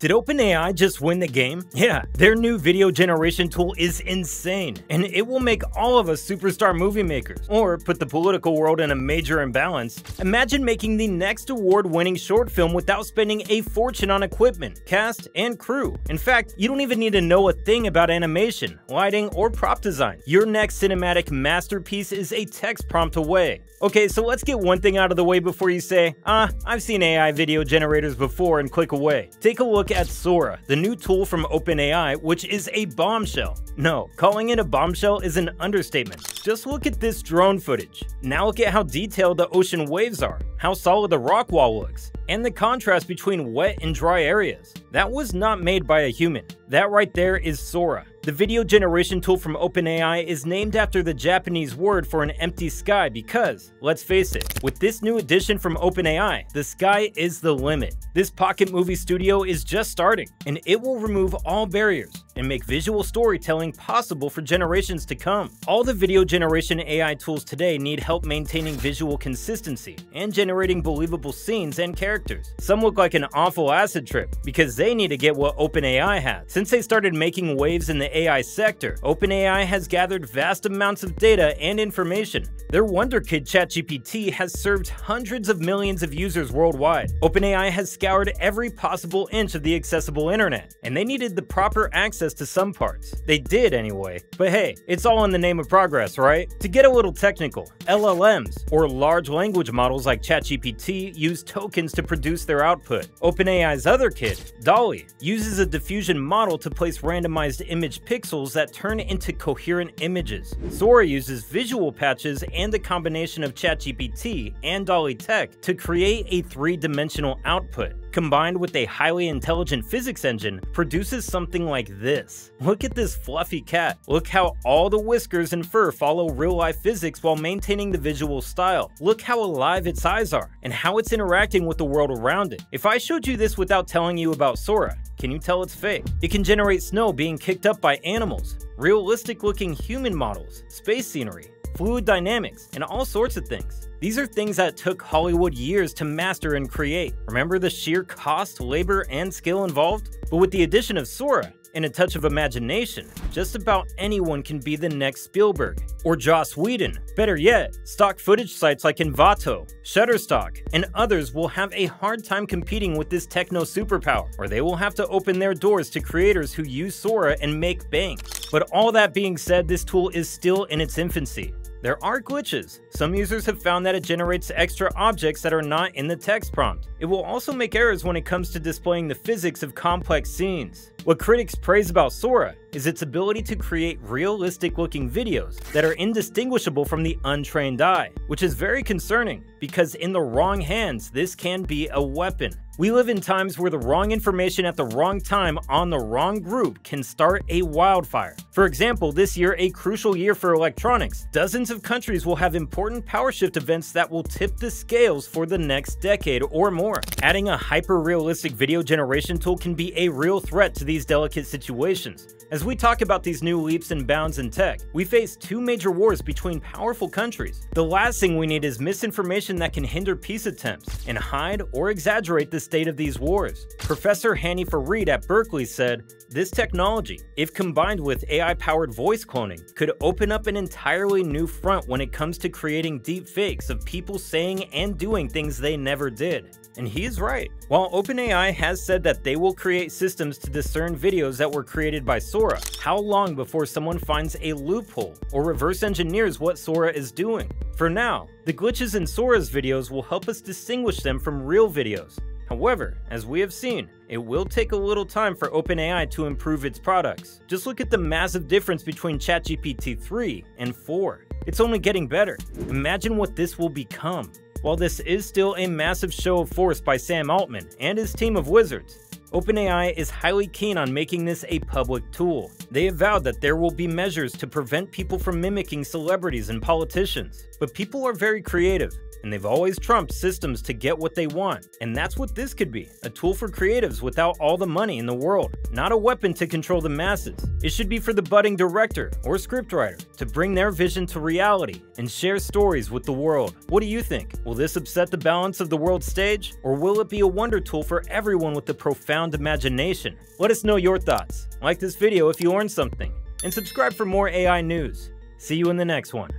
Did OpenAI just win the game? Yeah, their new video generation tool is insane, and it will make all of us superstar movie makers, or put the political world in a major imbalance. Imagine making the next award-winning short film without spending a fortune on equipment, cast, and crew. In fact, you don't even need to know a thing about animation, lighting, or prop design. Your next cinematic masterpiece is a text prompt away. Okay, so let's get one thing out of the way before you say, ah, I've seen AI video generators before and click away. Take a look look at Sora, the new tool from OpenAI, which is a bombshell. No, calling it a bombshell is an understatement. Just look at this drone footage. Now look at how detailed the ocean waves are, how solid the rock wall looks, and the contrast between wet and dry areas. That was not made by a human. That right there is Sora. The video generation tool from OpenAI is named after the Japanese word for an empty sky because, let's face it, with this new addition from OpenAI, the sky is the limit. This Pocket Movie Studio is just starting, and it will remove all barriers and make visual storytelling possible for generations to come. All the video generation AI tools today need help maintaining visual consistency and generating believable scenes and characters. Some look like an awful acid trip because they need to get what OpenAI has. Since they started making waves in the AI sector, OpenAI has gathered vast amounts of data and information. Their WonderKid ChatGPT has served hundreds of millions of users worldwide. OpenAI has scoured every possible inch of the accessible internet, and they needed the proper access to some parts. They did anyway. But hey, it's all in the name of progress, right? To get a little technical, LLMs, or large language models like ChatGPT, use tokens to produce their output. OpenAI's other kid, DALL-E, uses a diffusion model to place randomized image pixels that turn into coherent images. Sora uses visual patches and a combination of ChatGPT and DALL-E tech to create a three-dimensional output combined with a highly intelligent physics engine, produces something like this. Look at this fluffy cat. Look how all the whiskers and fur follow real-life physics while maintaining the visual style. Look how alive its eyes are, and how it's interacting with the world around it. If I showed you this without telling you about Sora, can you tell it's fake? It can generate snow being kicked up by animals, realistic looking human models, space scenery, fluid dynamics, and all sorts of things. These are things that took Hollywood years to master and create. Remember the sheer cost, labor, and skill involved? But with the addition of Sora, and a touch of imagination, just about anyone can be the next Spielberg or Joss Whedon. Better yet, stock footage sites like Envato, Shutterstock, and others will have a hard time competing with this techno superpower, or they will have to open their doors to creators who use Sora and make bank. But all that being said, this tool is still in its infancy. There are glitches. Some users have found that it generates extra objects that are not in the text prompt. It will also make errors when it comes to displaying the physics of complex scenes. What critics praise about Sora is its ability to create realistic looking videos that are indistinguishable from the untrained eye, which is very concerning because in the wrong hands, this can be a weapon. We live in times where the wrong information at the wrong time on the wrong group can start a wildfire. For example, this year, a crucial year for electronics. Dozens of countries will have important power shift events that will tip the scales for the next decade or more. Adding a hyper-realistic video generation tool can be a real threat to these delicate situations. As we talk about these new leaps and bounds in tech, we face two major wars between powerful countries. The last thing we need is misinformation that can hinder peace attempts and hide or exaggerate the state of these wars. Professor Hany Farid at Berkeley said, this technology, if combined with AI-powered voice cloning, could open up an entirely new front when it comes to creating deep fakes of people saying and doing things they never did. And he's right. While OpenAI has said that they will create systems to discern videos that were created by Sora, how long before someone finds a loophole or reverse engineers what Sora is doing? For now, the glitches in Sora's videos will help us distinguish them from real videos. However, as we have seen, it will take a little time for OpenAI to improve its products. Just look at the massive difference between ChatGPT 3 and 4. It's only getting better. Imagine what this will become. While this is still a massive show of force by Sam Altman and his team of wizards, OpenAI is highly keen on making this a public tool. They have vowed that there will be measures to prevent people from mimicking celebrities and politicians. But people are very creative, and they've always trumped systems to get what they want. And that's what this could be a tool for creatives without all the money in the world, not a weapon to control the masses. It should be for the budding director or scriptwriter to bring their vision to reality and share stories with the world. What do you think? Will this upset the balance of the world stage, or will it be a wonder tool for everyone with a profound imagination? Let us know your thoughts. Like this video if you learned something, and subscribe for more AI news. See you in the next one.